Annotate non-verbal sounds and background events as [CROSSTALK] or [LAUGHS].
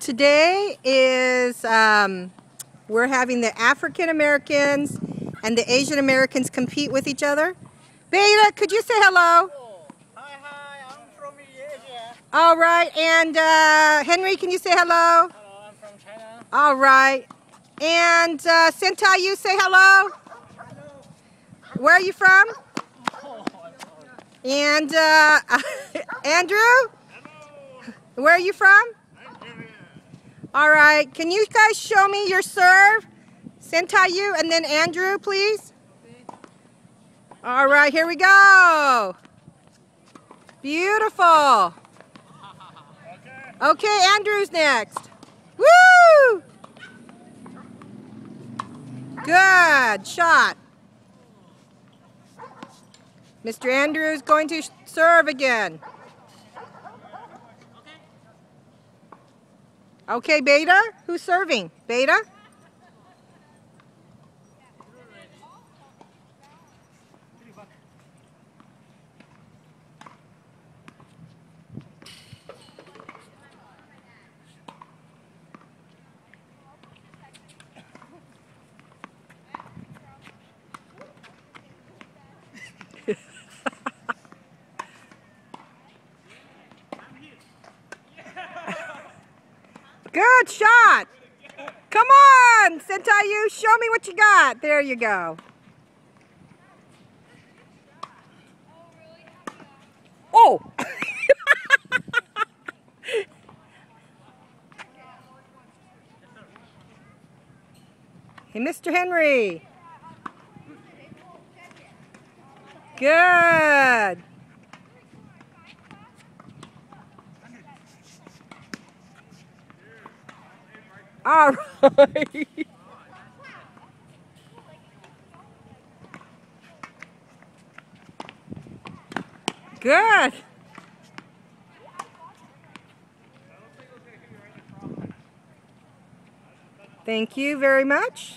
Today is, um, we're having the African Americans and the Asian Americans compete with each other. Beta, could you say hello? Hi, hi, I'm from Asia. All right, and uh, Henry, can you say hello? Hello, I'm from China. All right. And uh, Sentai, you say hello? Hello. Where are you from? [LAUGHS] And uh, [LAUGHS] Andrew? Where are you from? All right. Can you guys show me your serve? Sentai, you, and then Andrew, please. All right, here we go. Beautiful. Okay, Andrew's next. Woo! Good shot. Mr. Andrews going to serve again. Okay, Beta, who's serving? Beta? Good shot. Come on, Sentayu, show me what you got. There you go. Oh! [LAUGHS] hey, Mr. Henry. Good. All right. Good. Thank you very much.